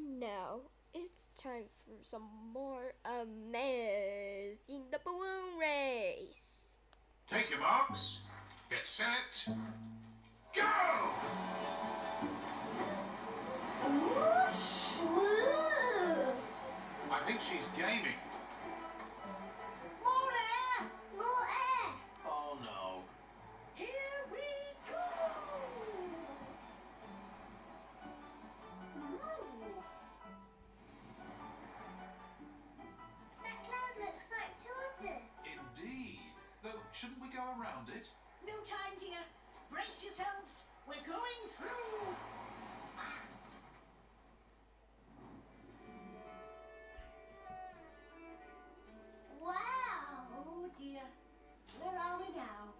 And now it's time for some more amazing the balloon race. Take your marks. Get set. Go! Whoosh! Woo! I think she's gaming. Around it? No time, dear. Brace yourselves. We're going through. Wow. Oh dear. Where are we now?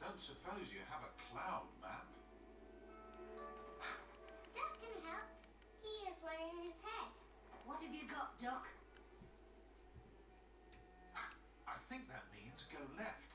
Don't suppose you have a cloud map? Duck can help. He has one in his head. What have you got, Duck? I think that means go left. Left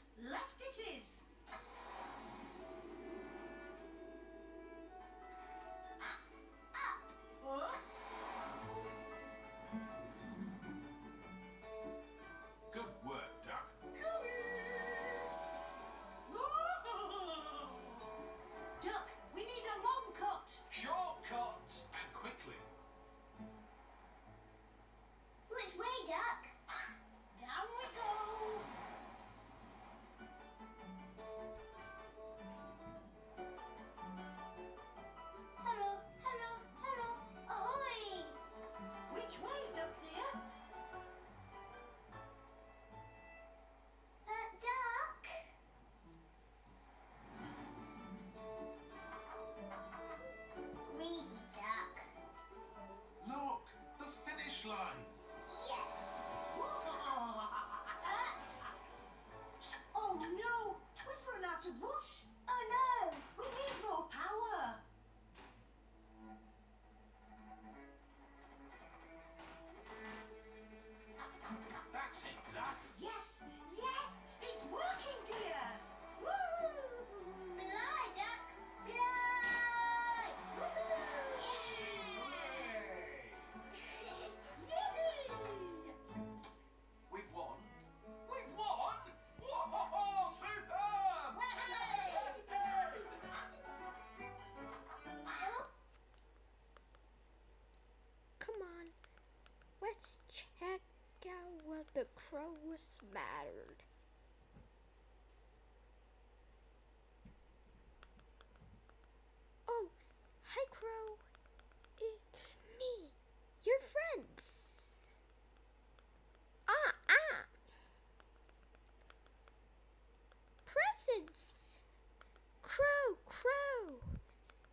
crow was mattered. Oh, hi Crow. It's me, your friends. Ah, ah. Presents. Crow, crow.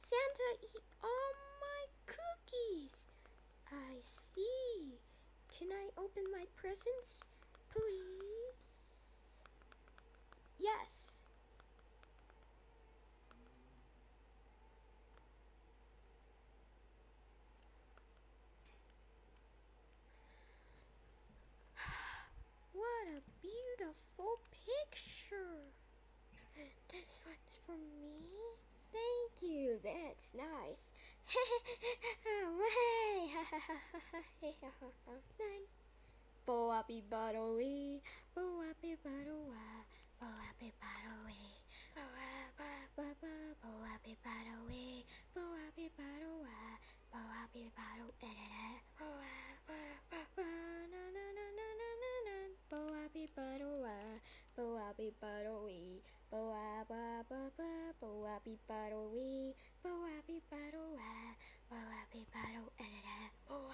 Santa eat all my cookies. I see. Can I open my presents, please? Yes. what a beautiful picture. This one's for me. Thank you. That's nice. Bo happy bottle we, bo happy bottle wa, bo happy bottle we, bo happy bo happy bottle we, bo happy bottle wa, bo happy bottle da da da, bo happy na na na na na na na, bo happy bottle wa, bo happy bottle we, bo happy bo happy bottle we, bo happy bottle wa, bo happy bottle da da da,